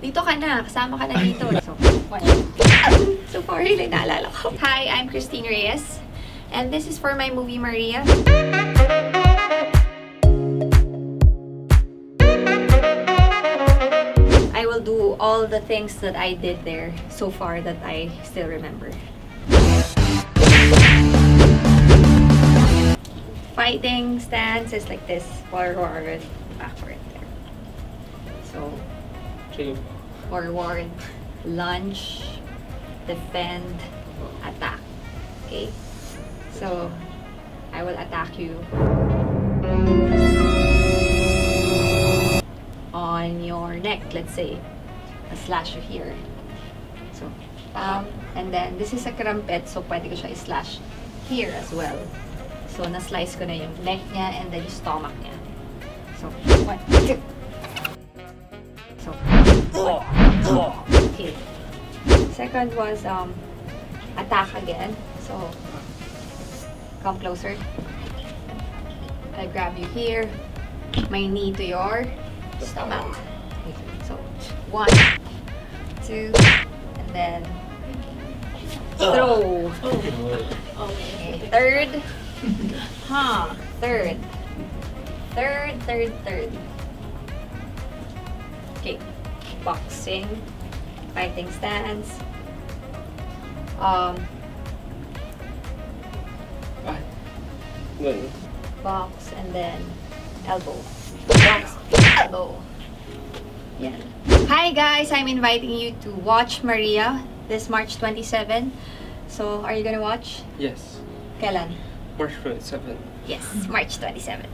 Dito ka na. Kasama ka na dito. So, one. so far, lang naalala ko. Hi, I'm Christine Reyes. And this is for my movie, Maria. I will do all the things that I did there so far that I still remember. Fighting stance is like this. Forward, backward there. So, Sige. forward, lunge, defend, attack. Okay? So, I will attack you on your neck, let's say. A slash here. So, um, and then this is a karambit, so pwede ko siya i-slash here as well. So, na-slice ko na yung neck niya and then yung stomach niya. So, one, two. Okay. Second was um attack again. So come closer. I grab you here. My knee to your stomach. Okay. So one, two, and then throw. Okay. Third. Huh. Third. Third, third, third. Okay. Boxing. Fighting stance. Um, Ay. Ganun. box and then elbow. Box, elbow. Yeah. Hi guys, I'm inviting you to watch Maria this March 27. So, are you gonna watch? Yes. Kailan? March 27. Yes, March 27.